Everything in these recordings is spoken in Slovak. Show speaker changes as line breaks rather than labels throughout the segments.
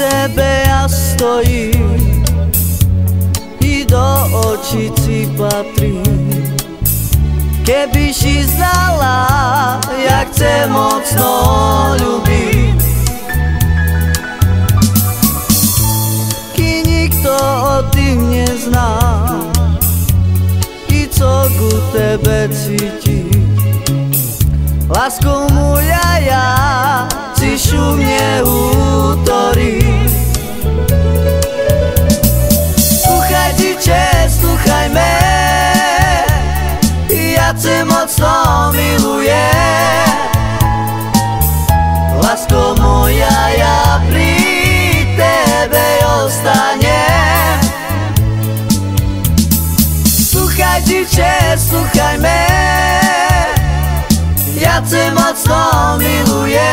tebe ja stojím. I do očí ci patrím. Keby si znala, jak chce mocno ľubiť Ki nikto o tým nezná. I co ku tebe cíti. Láskou moja ja Ci šumne útorí Sluchaj miluję Lásko moja, ja pri tebe ostanem. Słuchaj dziewczę, słuchaj me Ja cię mocno miluję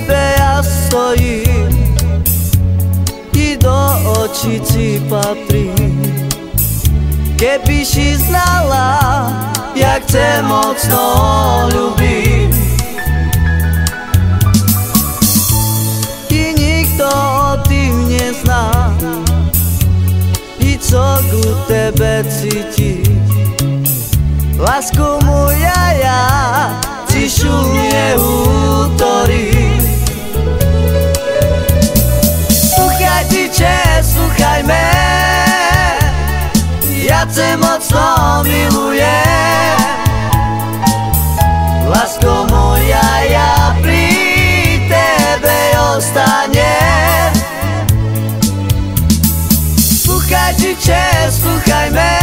ja stojím I do očí ci patrím. Keby si znala, jak chce mocno ľubiť I nikto o tým nezná I co ku tebe cíti Lásku moja ja Ci šumne útorí Słuchaj cię mocno miluję Lásko moja, ja pri tebe ostanem Słuchaj diče, słuchaj me.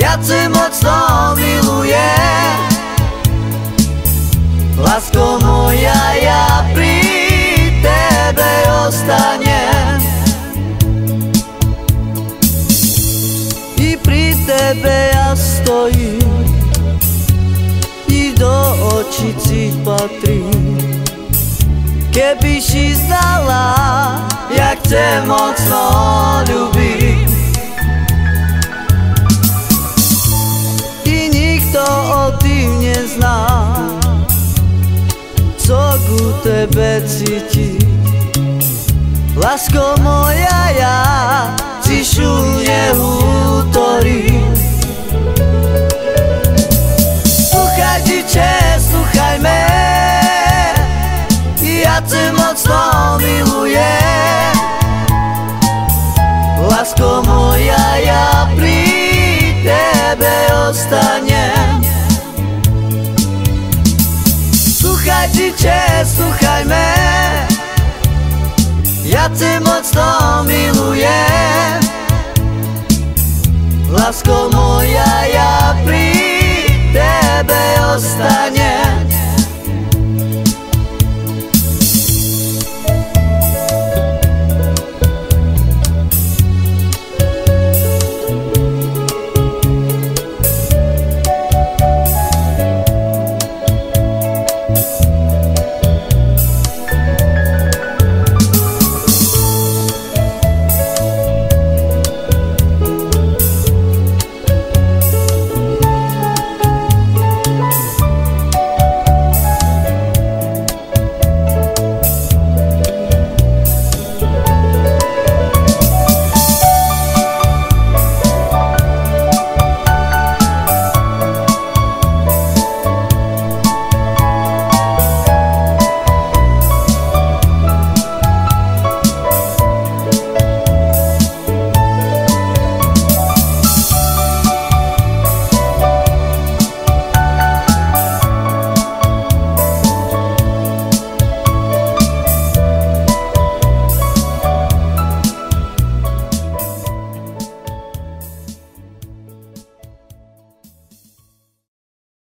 Ja cię mocno miluję Lásko tebe ja stojím. I do očí ci patrím. Keby si znala, jak chce mocno ľubiť I nikto o tým nezná Co ku tebe cíti. Lásko moja ja Ci šumne Lásko moja, ja pri tebe ostanem Słuchaj diče, słuchaj me Ja cię mocno miluję. Lásko moja, ja pri tebe ostanem